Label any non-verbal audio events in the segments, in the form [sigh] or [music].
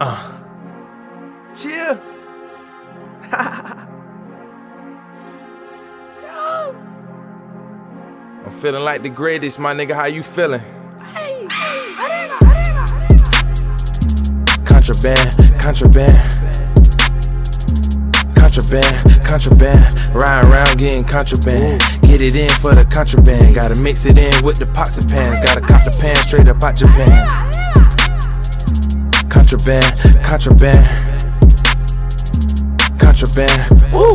Uh. Chill. [laughs] I'm feeling like the greatest, my nigga. How you feeling? Hey! Arriba! Arriba! Arriba! Contraband, contraband. Contraband, contraband. Riding around getting contraband. Get it in for the contraband. Gotta mix it in with the pots and pans. Gotta cop the pan straight up out Japan. Contraband, contraband. Contraband. Woo.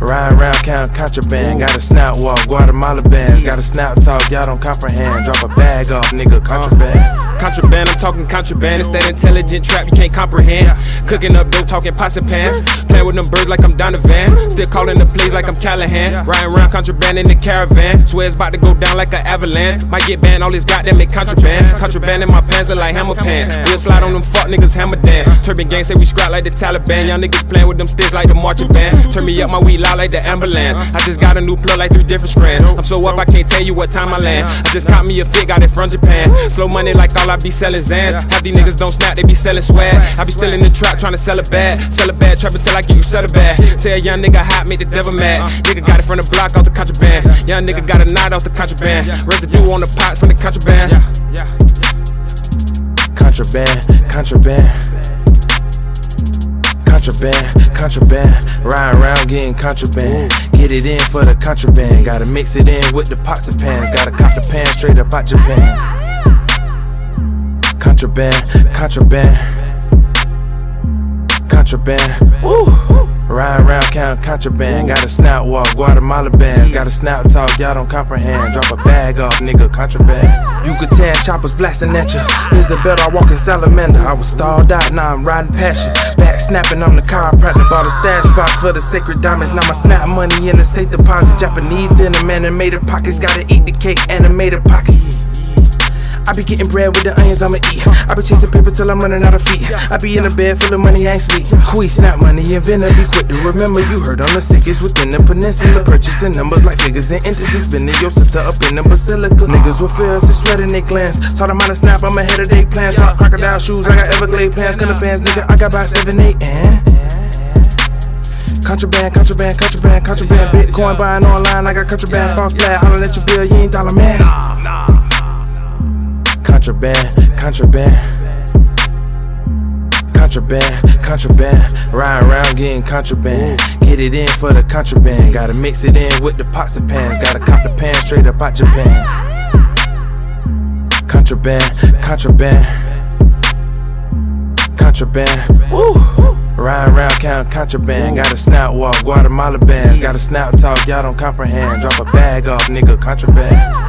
Riding around counting contraband. Got a snap walk, Guatemala bands. Got a snap talk, y'all don't comprehend. Drop a bag off, nigga, contraband. Contraband, I'm talking contraband. It's that intelligent trap you can't comprehend. Cooking up dope, talking pots and pans. Playing with them birds like I'm Donovan. Still calling the plays like I'm Callahan. Riding around contraband in the caravan. Swear it's about to go down like an avalanche. Might get banned, all this goddamn make contraband. Contraband in my pants look like hammer pants. We'll slide on them fuck niggas hammer dance. Turban gang say we scrap like the Taliban. Y'all niggas playing with them sticks like the marching band. Turn me up my weed loud like the ambulance. I just got a new plug like three different strands. I'm so up I can't tell you what time I land. I just caught me a fit, got it from Japan. Slow money like all I be selling Zans. Half these niggas don't snap, they be selling swag. I be still in the trap trying to sell it bad. Sell it bad, trap until I get you it bad. Say a young nigga hot, make the devil mad. Nigga got it from the block off the contraband. Young nigga got a knot off the contraband. Residue on the pots from the contraband. Contraband, contraband. Contraband, contraband. Riding around getting contraband. Get it in for the contraband. Gotta mix it in with the pots and pans. Gotta cop the pan straight up out Japan. Contraband, contraband. Contraband. Woo. Riding around counting contraband. Got a snap walk, Guatemala bands. Got a snap talk, y'all don't comprehend. Drop a bag off, nigga, contraband. You could tell choppers blasting at you. walk in salamander. I was stalled out, now I'm riding past you. Back snapping, I'm the chiropractor. Bought a stash box for the sacred diamonds. Now my snap money in the safe deposit. Japanese denim, animated pockets. Gotta eat the cake, animated pockets. I be getting bread with the onions I'ma eat. I be chasing paper till I'm running out of feet. I be in a bed full of money, I ain't sleep. We snap money, inventor, be quick to remember. You heard I'm the sickest within the peninsula. Purchasing numbers like figures and integers. Spinning your sister up in the basilica. Niggas with fears, it's sweat in their glands. Taught them how to snap, I'm ahead of their plans. Hot crocodile shoes, I got Everglade plans. Color bands, nigga, I got about 7, 8, and. Contraband, contraband, contraband, contraband. Bitcoin buying online, I got contraband. False flag, holler at your bill, you ain't dollar man. Contraband, contraband. Contraband, contraband. Riding around getting contraband. Get it in for the contraband. Gotta mix it in with the pots and pans. Gotta cop the pan straight up out Japan. Contraband, contraband. Contraband. Woo. Riding around counting contraband. Got a snap walk, Guatemala bands. Got a snap talk, y'all don't comprehend. Drop a bag off, nigga, contraband.